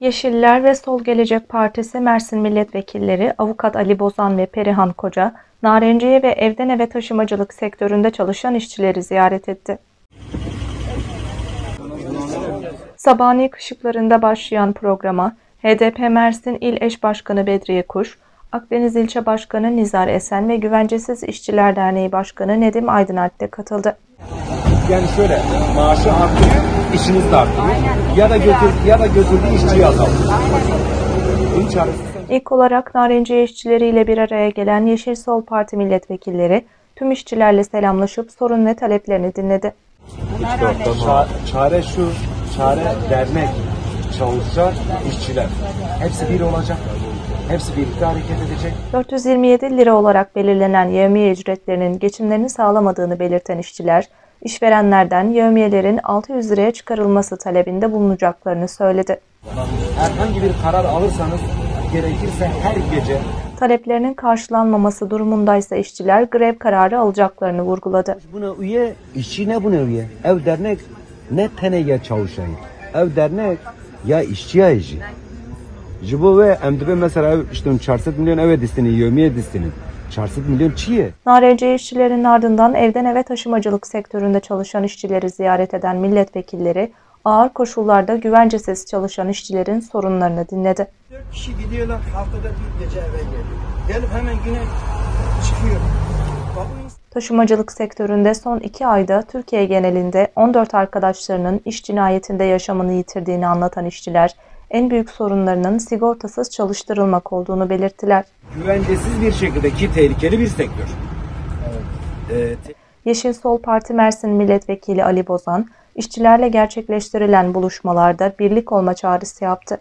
Yeşiller ve Sol Gelecek Partisi Mersin Milletvekilleri Avukat Ali Bozan ve Perihan Koca, narenciye ve evden eve taşımacılık sektöründe çalışan işçileri ziyaret etti. Sabani kışıklarında başlayan programa HDP Mersin İl Eş Başkanı Bedriye Kuş, Akdeniz İlçe Başkanı Nizar Esen ve Güvencesiz İşçiler Derneği Başkanı Nedim Aydınalp de katıldı. Yani şöyle maaşı artıyor, işiniz de artıyor. Ya da götür ya da götürdüğü işçiyi azaltıyor. Bunun çaresi İlk olarak Narenciye işçileriyle bir araya gelen Yeşil Sol Parti milletvekilleri tüm işçilerle selamlaşıp sorun ve taleplerini dinledi. Ça- çare şu, çare dernek, çalışacak, işçiler. Hepsi bir olacak. Hepsi birlikte hareket edecek. 427 lira olarak belirlenen yevmiye ücretlerinin geçimlerini sağlamadığını belirten işçiler, işverenlerden yevmiyelerin 600 liraya çıkarılması talebinde bulunacaklarını söyledi. Herhangi bir karar alırsanız gerekirse her gece Taleplerinin karşılanmaması durumundaysa işçiler grev kararı alacaklarını vurguladı. Buna üye, işçi ne buna üye? Ev dernek ne teneye çalışayım? Ev dernek ya işçi ya işçi. Jibo ve MDB mesela ev işte 400 milyon eve distini, yömiye distini. 400 milyon çiye. Narenciye işçilerin ardından evden eve taşımacılık sektöründe çalışan işçileri ziyaret eden milletvekilleri ağır koşullarda güvencesiz çalışan işçilerin sorunlarını dinledi. Dört kişi gidiyorlar haftada bir gece eve geliyor. Gelip hemen güne çıkıyor. Taşımacılık sektöründe son iki ayda Türkiye genelinde 14 arkadaşlarının iş cinayetinde yaşamını yitirdiğini anlatan işçiler, en büyük sorunlarının sigortasız çalıştırılmak olduğunu belirttiler. Güvencesiz bir şekilde ki tehlikeli bir sektör. Ee, te- Yeşil Sol Parti Mersin Milletvekili Ali Bozan, işçilerle gerçekleştirilen buluşmalarda birlik olma çağrısı yaptı.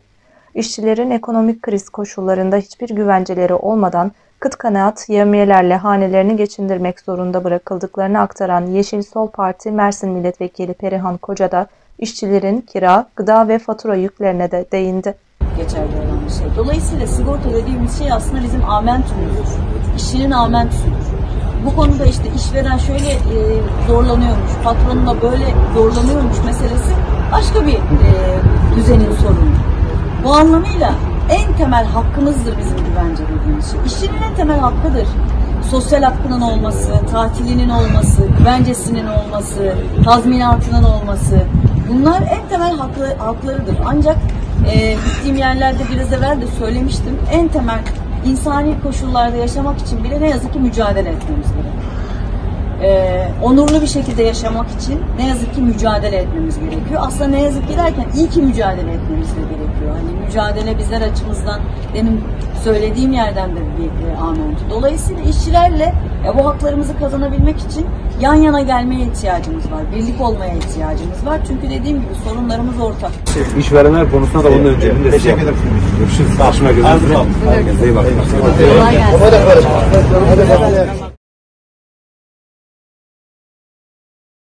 İşçilerin ekonomik kriz koşullarında hiçbir güvenceleri olmadan kıt kanaat yevmiyelerle hanelerini geçindirmek zorunda bırakıldıklarını aktaran Yeşil Sol Parti Mersin Milletvekili Perihan Koca da işçilerin kira, gıda ve fatura yüklerine de değindi. Geçerli olan bir şey. Dolayısıyla sigorta dediğimiz şey aslında bizim amentümüzdür. İşçinin amentüsüdür. Bu konuda işte işveren şöyle e, zorlanıyormuş, patronuna böyle zorlanıyormuş meselesi başka bir e, düzenin sorunu. Bu anlamıyla en temel hakkımızdır bizim güvence dediğimiz şey. İşçinin en temel hakkıdır. Sosyal hakkının olması, tatilinin olması, güvencesinin olması, tazminatının olması. Bunlar en temel haklı, haklarıdır. Ancak e, gittiğim yerlerde biraz evvel de söylemiştim. En temel insani koşullarda yaşamak için bile ne yazık ki mücadele etmemiz gerekiyor e, onurlu bir şekilde yaşamak için ne yazık ki mücadele etmemiz gerekiyor. Aslında ne yazık ki derken iyi ki mücadele etmemiz gerekiyor. Hani mücadele bizler açımızdan demin söylediğim yerden de bir e, amentü. Dolayısıyla işçilerle e, bu haklarımızı kazanabilmek için yan yana gelmeye ihtiyacımız var. Birlik olmaya ihtiyacımız var. Çünkü dediğim gibi sorunlarımız ortak. İşverenler konusunda da onun önceliğini de Teşekkür ederim. Görüşürüz. Görüşmek üzere. Herkese iyi bakın. Kolay gelsin.